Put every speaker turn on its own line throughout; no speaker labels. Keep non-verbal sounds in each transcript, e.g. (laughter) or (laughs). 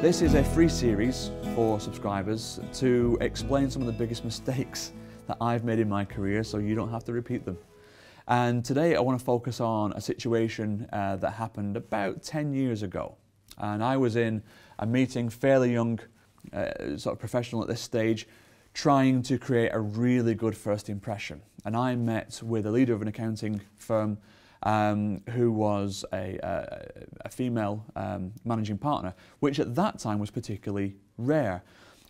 This is a free series for subscribers to explain some of the biggest (laughs) mistakes that I've made in my career so you don't have to repeat them. And today I want to focus on a situation uh, that happened about 10 years ago. And I was in a meeting, fairly young, uh, sort of professional at this stage, trying to create a really good first impression. And I met with a leader of an accounting firm um, who was a, a, a female um, managing partner, which at that time was particularly rare.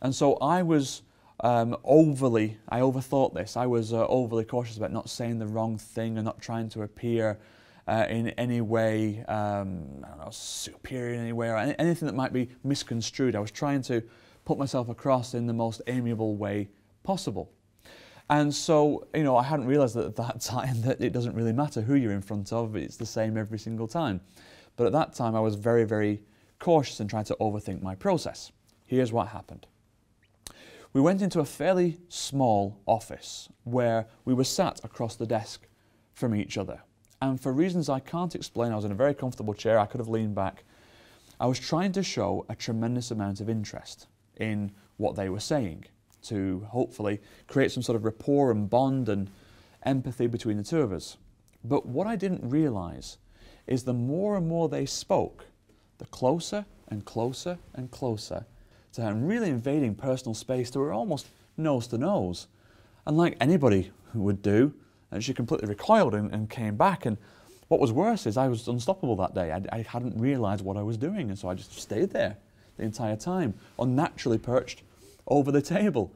And so I was um, overly, I overthought this. I was uh, overly cautious about not saying the wrong thing and not trying to appear uh, in any way, um, I don't know, superior in any way or any, anything that might be misconstrued. I was trying to put myself across in the most amiable way possible. And so, you know, I hadn't realized at that (laughs) time that it doesn't really matter who you're in front of, it's the same every single time. But at that time, I was very, very cautious and tried to overthink my process. Here's what happened. We went into a fairly small office where we were sat across the desk from each other. And for reasons I can't explain, I was in a very comfortable chair, I could have leaned back. I was trying to show a tremendous amount of interest in what they were saying to hopefully create some sort of rapport and bond and empathy between the two of us. But what I didn't realize is the more and more they spoke, the closer and closer and closer to her, and really invading personal space to her almost nose to nose. And like anybody would do, and she completely recoiled and, and came back. And what was worse is I was unstoppable that day. I, I hadn't realized what I was doing, and so I just stayed there the entire time, unnaturally perched over the table.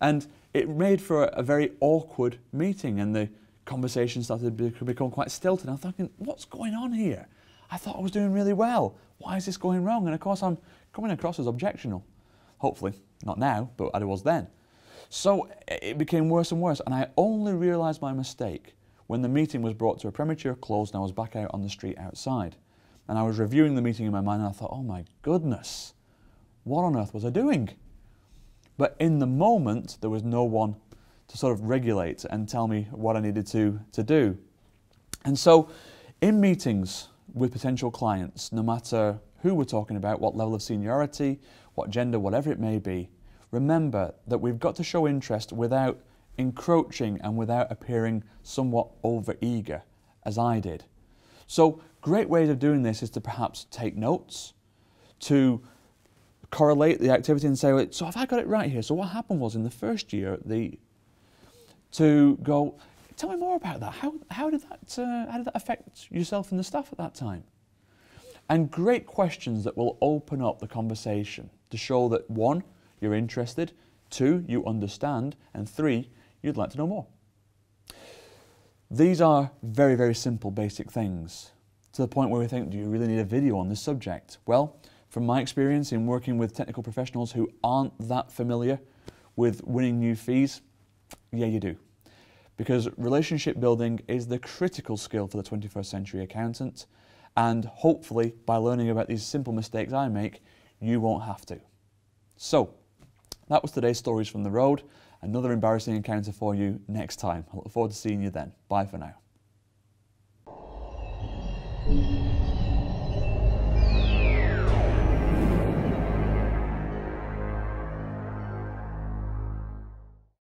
And it made for a, a very awkward meeting, and the conversation started to become quite stilted. I'm thinking, what's going on here? I thought I was doing really well. Why is this going wrong? And of course, I'm coming across as objectional. Hopefully, not now, but I was then. So it became worse and worse, and I only realised my mistake when the meeting was brought to a premature close and I was back out on the street outside. And I was reviewing the meeting in my mind and I thought, oh my goodness, what on earth was I doing? But in the moment, there was no one to sort of regulate and tell me what I needed to, to do. And so, in meetings with potential clients, no matter who we're talking about, what level of seniority, what gender, whatever it may be, remember that we've got to show interest without encroaching and without appearing somewhat over eager, as I did. So, great ways of doing this is to perhaps take notes, to correlate the activity and say, so have I got it right here? So what happened was in the first year, the to go, tell me more about that. How, how, did that uh, how did that affect yourself and the staff at that time? And great questions that will open up the conversation to show that one, you're interested, two, you understand, and three, you'd like to know more. These are very, very simple, basic things to the point where we think, do you really need a video on this subject? Well, from my experience in working with technical professionals who aren't that familiar with winning new fees, yeah, you do. Because relationship building is the critical skill for the 21st century accountant, and hopefully, by learning about these simple mistakes I make, you won't have to. So, that was today's Stories from the Road. Another embarrassing encounter for you next time. I look forward to seeing you then. Bye for now.